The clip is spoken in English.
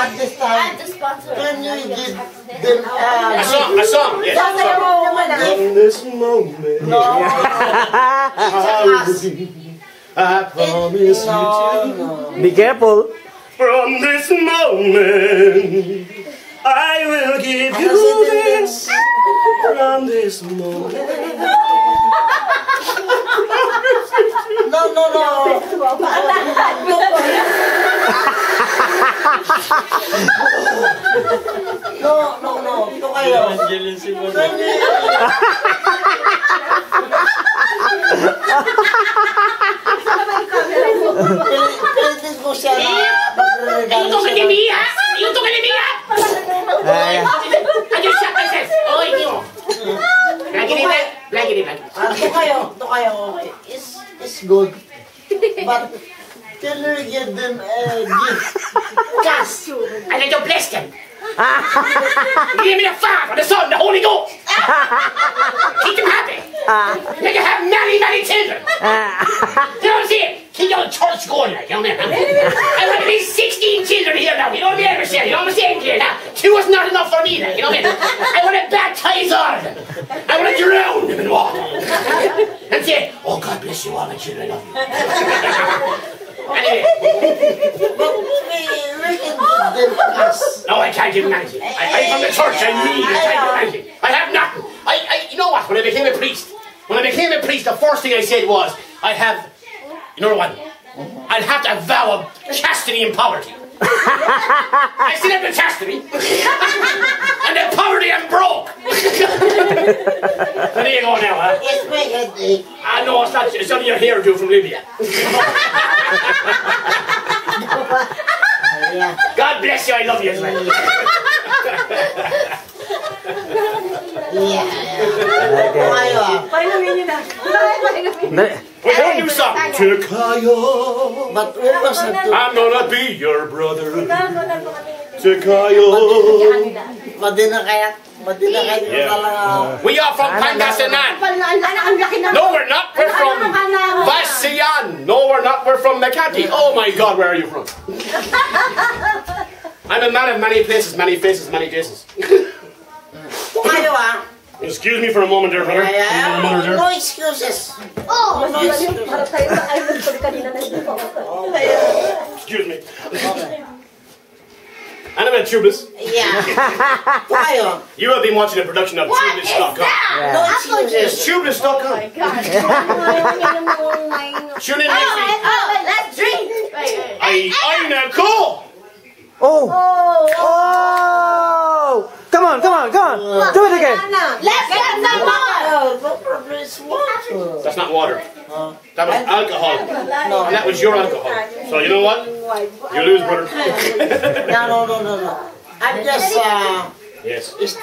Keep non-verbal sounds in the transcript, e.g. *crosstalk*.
at this time, can you give them A song, a song, yes. Sasayaw mo naman. From this moment, No. *laughs* I will be. I promise you No, to. no. Be careful. From this moment, I will give you this. From this moment. no, no, no. Dito kayo. Evangelin si Bono. Pilitin ko siya na magre-regalo. Ito ka ni Mia! Ito ka ni Mia! Ay. Ayun siya, Peses! O, inyo! Lagi rin, lagi rin. Ito kayo, ito kayo. It's, it's good. But, can you give them a gift? Cash. I like to bless them! Give me the Father, the Son, the Holy Ghost! Keep them happy! Let you have many, many children! You know what I'm saying? Keep your church going, like, you know what I mean? I want at least 16 children here now, you know what I'm saying? You know what I'm saying, kid? Now, two is not enough for me, like, you know what I mean? I want to baptize all of them. I want to drown them in water. And say, oh, God bless you all, my children, I love you. anyway, But we, we can give no, I can't give them anything. I, I'm from the church, I need it, I can't give anything. I have nothing. I, I, you know what, when I became a priest, when I became a priest, the first thing I said was, I have, you know what? I'd have to vow of chastity and poverty. I still have the chastity. *laughs* and the poverty I'm broke. *laughs* so there you go now, huh? It's my headache. I know it's not, it's only your hairdo from Libya. *laughs* Yeah. God bless you, I love you as well. Yeah. Ito kayo ah. Pahingamin nyo na. Pahingamin. dali. Wait, a new song. Tekayo. But we must to... I'm gonna be your brother. Gago na po kami. Tekayo. Madi na kaya... Madi na kaya Yeah. talaga. We are from Pangasinan. Anak, ang laki na. No, we're not. We're from Basian. No, we're not. We're from Makati. Oh my God, where are you from? *laughs* I'm a man of many places, many faces, many faces. Ito kayo ah. Excuse me for a moment there, brother. Kaya, A moment there. no excuses. Oh, No excuses. para tayo sa island ko kanina na dito. Excuse me. And I'm a tubeless. Yeah. Ito kayo. You have been watching a production of tubeless.com. No excuses. Tubeless.com. God. Tune in next week. Oh, let's drink. Right, right. I, I'm a cool. Oh! Oh, Oh! Come on, come on, come on! Do it again! let's get some more. Oh, no water. That's not water. Uh, That was alcohol. no. And that was your alcohol. So you know what? You lose, brother. *laughs* No, no, no, no, no. I'm just, uh, Yes. still